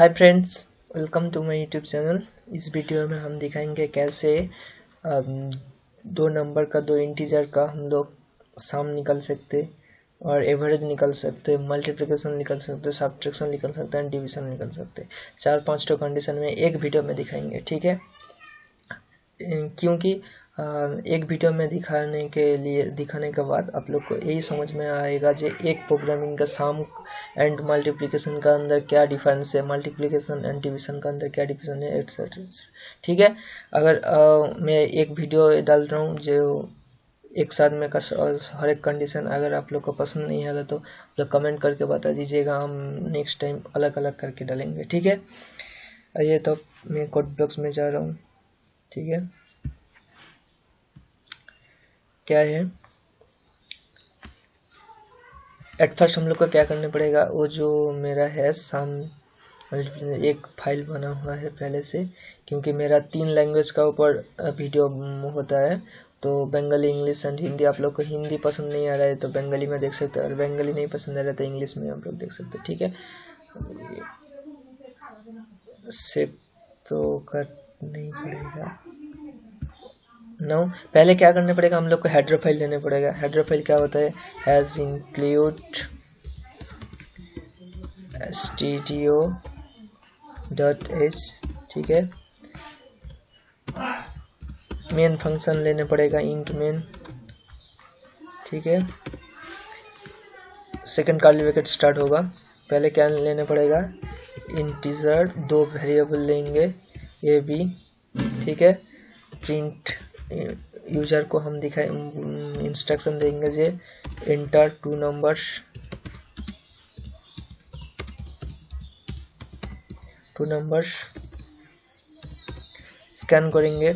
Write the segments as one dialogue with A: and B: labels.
A: Hi friends welcome to my YouTube channel इस video में हम दिखाएँगे कैसे दो नंबर का, दो इंटीजर का हम लोग साम निकल सकते, और एवरेज निकल सकते मल्टीप्लिकेशन निकल सकते सब्ट्रैक्शन निकल सकते हैं डिवीज़न निकल सकते। चार पाँच टो कंडीशन में एक वीडियो में दिखाएँगे, ठीक है? क्योंकि एक वीडियो में दिखाने के लिए दिखाने के बाद आप लोग को यही समझ में आएगा जो एक प्रोग्रामिंग का साम एंड मल्टीप्लिकेशन का अंदर क्या डिफरेंस है मल्टीप्लिकेशन एंड डिवीज़न का अंदर क्या डिफरेंस है एटसेट्रा ठीक है? अगर आ, मैं एक वीडियो डाल रहा हूँ जो एक साथ में कस हर एक कंडीशन अगर आप लोग को पसंद नहीं आएगा तो लोग कमेंट करके बता दीजिएगा हम नेक्स्ट टाइम अलग अलग करके डालेंगे। ठीक है? आइए तो मैं कोड ब्लॉक्स में जा रहा हूँ। ठीक है? क्या है? एट फ़र्स्ट हम लोग को क्या करना पड़ेगा? वो जो मेरा है सम एक फ़ाइल बना हुआ है पहले से, क्योंकि मेरा तीन लैंग्वेज का ऊपर वीडियो होता है। तो बंगाली इंग्लिश एंड हिंदी आप लोग को हिंदी पसंद नहीं आ रहा है तो बंगाली में देख सकते हैं। और बंगाली नहीं पसंद आ रहा तो इंग्लिश में आप लोग देख सकते हैं। ठीक है? सेव तो कर नहीं पड़ेगा। नो पहले क्या करना पड़ेगा? हम लोग को हेडर फ़ाइल लेने पड़ेगा। हेडर फ़ाइल क्या होता है? Hash include S T O dot H ठीक है? मेन फ़ंक्शन लेने पड़ेगा इंट मेन ठीक है? सेकंड कार्ली ब्रैकेट स्टार्ट होगा। पहले क्या लेने पड़ेगा? इंटीजर दो वेरिएबल लेंगे ए बी ठीक है? प्रिंट यूज़र को हम दिखाए इंस्ट्रक्शन देंगे जे enter two numbers two numbers scan करेंगे।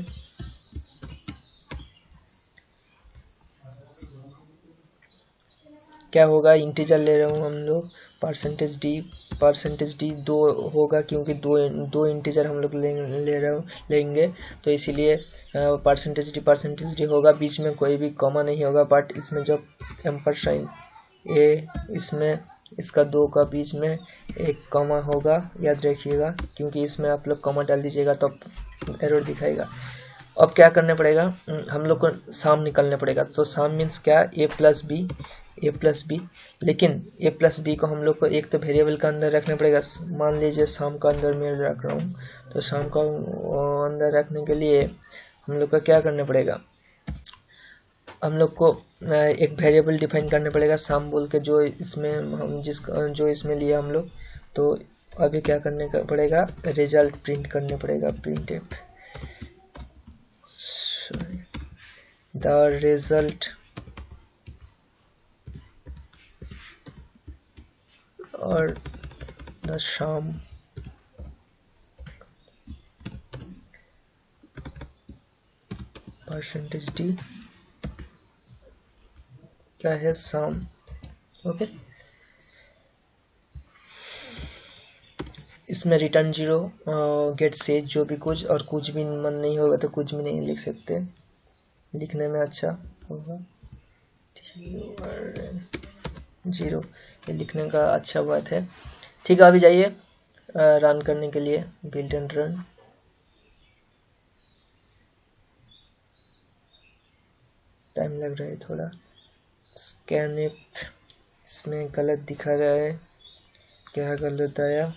A: क्या होगा? इंटीजर ले रहे हूँ हम लोग। परसेंटेज डी परसेंटेज डी दो होगा क्योंकि दो दो इंटीजर हम लोग ले, ले रहे लेंगे। तो इसीलिए परसेंटेज डी परसेंटेज डी होगा। बीच में कोई भी कॉमा नहीं होगा बट इसमें जब एम्पर साइन ए इसमें इसका दो का बीच में एक कॉमा होगा। याद रखिएगा क्योंकि इसमें आप लोग कॉमा डाल दीजिएगा तो एरर दिखाएगा। अब क्या करना पड़ेगा? हम लोग को साम निकलना पड़ेगा। तो साम मीन्स क्या? A plus B A plus B लेकिन ए प्लस बी को हम लोग को एक तो वेरिएबल का अंदर रखना पड़ेगा। मान लीजिए शाम का अंदर मैं रख रहा हूँ तो शाम का अंदर रखने के लिए हम लोग का क्या करना पड़ेगा? हम लोग को एक वेरिएबल डिफाइन करना पड़ेगा। शाम बोल के जो इसमें हम जिस जो इसमें लिया हम लोग तो अभी क्या करने का पड़ेगा? रिज़ल्ट प्रिंट करने पड़ेगा। प्रिंट एफ़ द रिज़ल्ट और द शाम। परसेंटेज डी क्या है शाम? ओके इसमें रिटर्न ज़ीरो गेट से जो भी कुछ, और कुछ भी मन नहीं होगा तो कुछ भी नहीं लिख सकते। लिखने में अच्छा होगा। ज़ीरो। ये लिखने का अच्छा बात है। ठीक है, अभी जाइए रन करने के लिए बिल्ड एंड रन टाइम लग रहा है थोड़ा। स्कैन इसमें गलत दिखा रहा है। क्या गलत आया?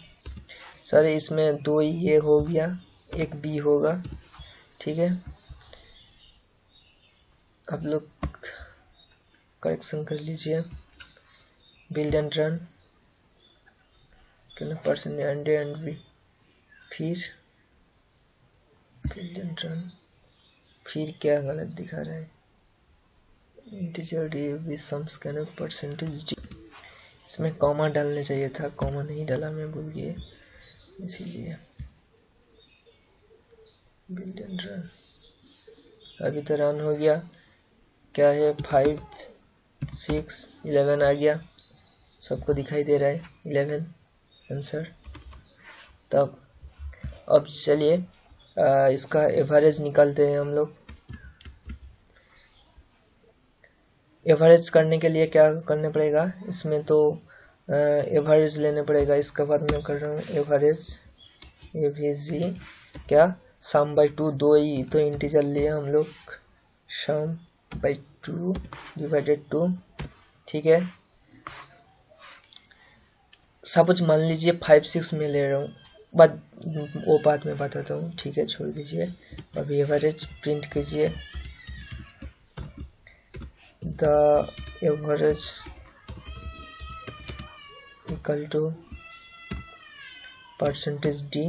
A: सर इसमें दो ये हो गया, एक बी होगा। ठीक है। आप लोग करेक्शन कर लीजिए। Build and run. कितना परसेंट अंडे एंड भी फिर build and run. फिर क्या गलत दिखा रहा है? Integer D B sum scanner percentage D इसमें कॉमा डालने चाहिए था कॉमा नहीं डाला मैं भूल गए इसीलिए बिल्ड एंड रन अभी तो रन हो गया। क्या है? फाइव सिक्स इलेवन आ गया। सबको दिखाई दे रहा है इलेवन आंसर तब, अब चलिए इसका एवरेज निकालते हैं हम लोग। एवरेज करने के लिए क्या करने पड़ेगा? इसमें तो एवरेज लेने पड़ेगा। इसका बाद मैं कर रहा हूँ एवरेज ए वी जी क्या? सम बाई टू दो ही तो इंटीजर लिया हम लोग। Sum by two divided two ठीक है? सपोज़ मान लीजिए फाइव सिक्स में ले रहा हूँ। बाद वो बाद में बताता हूँ। ठीक है, छोड़ दीजिए। अभी एवरेज प्रिंट कीजिए। The average equal to percentage D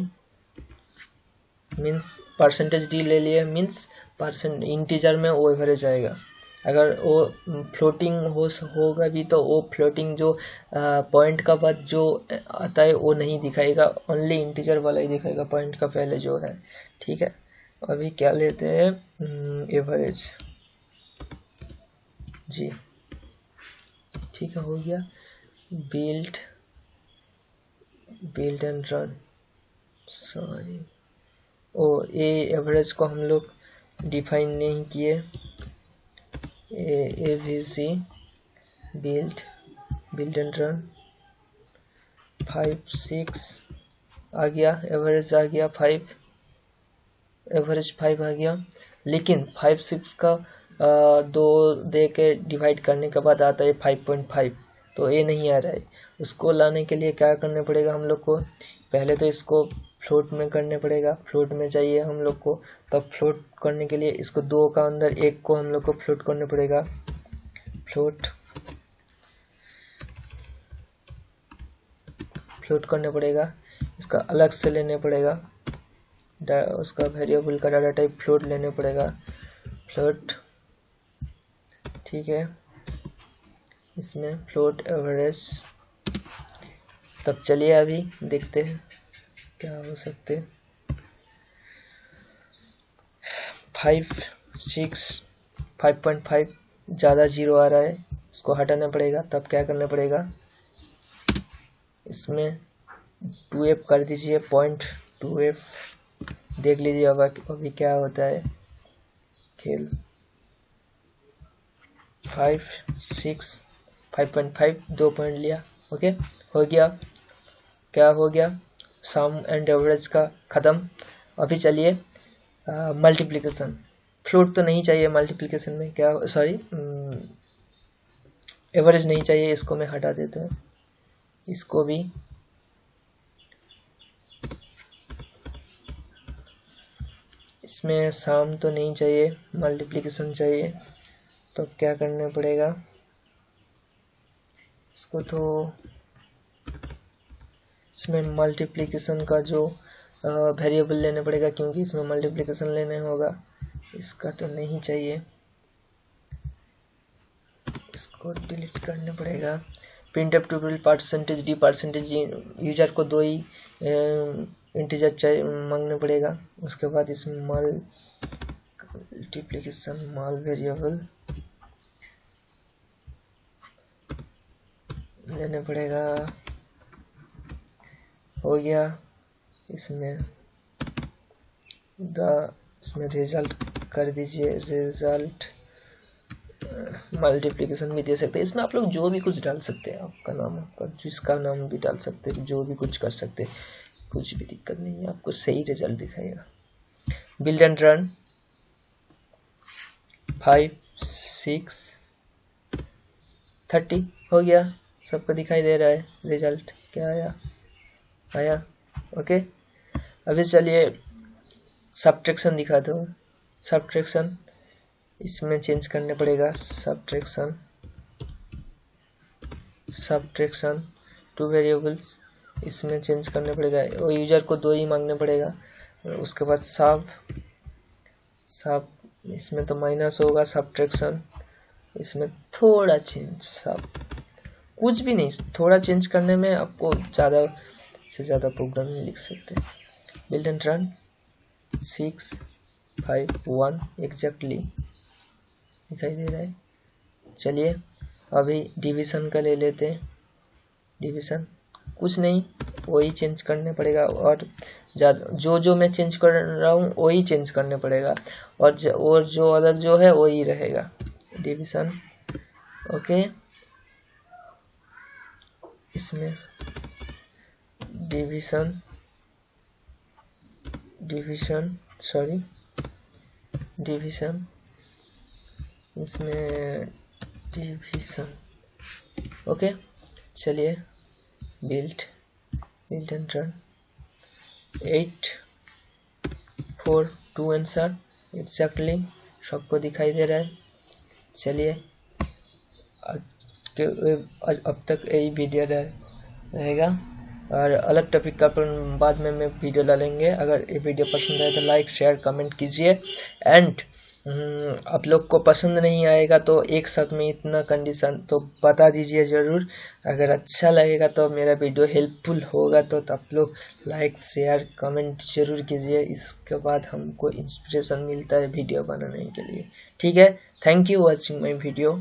A: means percentage D ले लिए मीन्स परसेंट इंटीजर में वो एवरेज आएगा। अगर वो फ्लोटिंग हो, होगा भी तो वो फ्लोटिंग जो पॉइंट का बाद जो आता है वो नहीं दिखाएगा ओनली इंटीजर वाला ही दिखाएगा, पॉइंट का पहले जो है। ठीक है? अभी क्या लेते हैं? एवरेज जी। ठीक है, हो गया। Build build and run sorry O A average को हम लोग डिफाइन नहीं किए। See build build and run five six आ गया. एवरेज आ गया फाइव एवरेज फाइव आ गया. लेकिन फाइव सिक्स का दो दे के डिवाइड करने के बाद आता है फाइव पॉइंट फाइव तो ये नहीं आ रहा है। उसको लाने के लिए क्या करना पड़ेगा हम लोग को? पहले तो इसको फ्लोट में करने पड़ेगा। फ्लोट में चाहिए हम लोग को। तब फ्लोट करने के लिए इसको दो का अंदर एक को हम लोग को फ्लोट करने पड़ेगा। फ्लोट फ्लोट करने पड़ेगा। इसका अलग से लेने पड़ेगा। उसका वेरिएबल का डाटा टाइप फ्लोट लेने पड़ेगा। फ्लोट ठीक है। इसमें फ्लोट एवरेज तब चलिए अभी देखते हैं क्या हो सकते। Five six five point five ज़्यादा ज़ीरो आ रहा है, इसको हटाना पड़ेगा, तब क्या करना पड़ेगा। इसमें टू एफ़ कर दीजिए पॉइंट टू एफ़ देख लीजिए अब अभी क्या होता है। खेल। Five six five point five दो पॉइंट लिया ओके हो गया। क्या हो गया? सम एंड एवरेज का ख़त्म। अभी चलिए मल्टीप्लिकेशन फ्लोट तो नहीं चाहिए मल्टीप्लिकेशन में, क्या सॉरी एवरेज नहीं चाहिए, इसको मैं हटा देता हूँ। इसको भी। इसमें साम तो नहीं चाहिए मल्टीप्लिकेशन चाहिए तो क्या करना पड़ेगा? इसको तो इसमें मल्टीप्लिकेशन का जो वेरिएबल लेने पड़ेगा, क्योंकि इसमें मल्टीप्लिकेशन लेने होगा, इसका तो नहीं चाहिए। इसको डिलीट करना पड़ेगा। Print up to percentage D percentage user को दो ही इंटीजर चाहिए, मांगने पड़ेगा। उसके बाद इसमें मल्टीप्लिकेशन मल वेरिएबल लेने पड़ेगा। हो गया इसमें। द, इसमें रिज़ल्ट कर दीजिए। रिज़ल्ट मल्टीप्लिकेशन भी दे सकते हैं। इसमें आप लोग जो भी कुछ डाल सकते हैं, आपका नाम, आपका जिसका नाम भी डाल सकते हैं, जो भी कुछ कर सकते हैं। कुछ भी दिक्कत नहीं है, आपको सही रिज़ल्ट दिखाएगा। Build and run five six thirty हो गया। सबको दिखाई दे रहा है रिज़ल्ट क्या आया? आया। ओके अभी चलिए सब्ट्रैक्शन दिखा दो सब्ट्रैक्शन इसमें चेंज करने पड़ेगा। सब्ट्रैक्शन सब्ट्रैक्शन टू वेरिएबल्स इसमें चेंज करने पड़ेगा। वो यूज़र को दो ही मांगने पड़ेगा। उसके बाद सब सब इसमें तो माइनस होगा। सब्ट्रैक्शन इसमें थोड़ा चेंज सब कुछ भी नहीं थोड़ा चेंज करने में आपको ज़्यादा से ज़्यादा प्रोग्राम नहीं लिख सकते। Build and run six five one exactly दिखाई दे रहा है। चलिए अभी डिवीज़न का ले लेते हैं। डिवीज़न कुछ नहीं वही चेंज करने पड़ेगा और जो जो मैं चेंज कर रहा हूँ वही चेंज करने पड़ेगा। और जो, और जो अलग जो है वही रहेगा। डिवीज़न ओके इसमें। डिवीज़न डिवीज़न सॉरी डिवीज़न इसमें डिवीज़न ओके चलिए। Build build and run eight four two answer exactly सबको दिखाई दे रहा है। चलिए। अब तक यही वीडियो रहेगा। और अलग टॉपिक का बाद में मैं वीडियो डालेंगे। अगर ये वीडियो पसंद आए तो लाइक शेयर कमेंट कीजिए। एंड हम्म, आप लोग को पसंद नहीं आएगा तो एक साथ में इतना कंडीशन तो बता दीजिए ज़रूर। अगर अच्छा लगेगा तो मेरा वीडियो हेल्पफुल होगा तो आप लोग लाइक शेयर कमेंट ज़रूर कीजिए। इसके बाद हमको इंस्पिरेशन मिलता है वीडियो बनाने के लिए। ठीक है? Thank you watching my video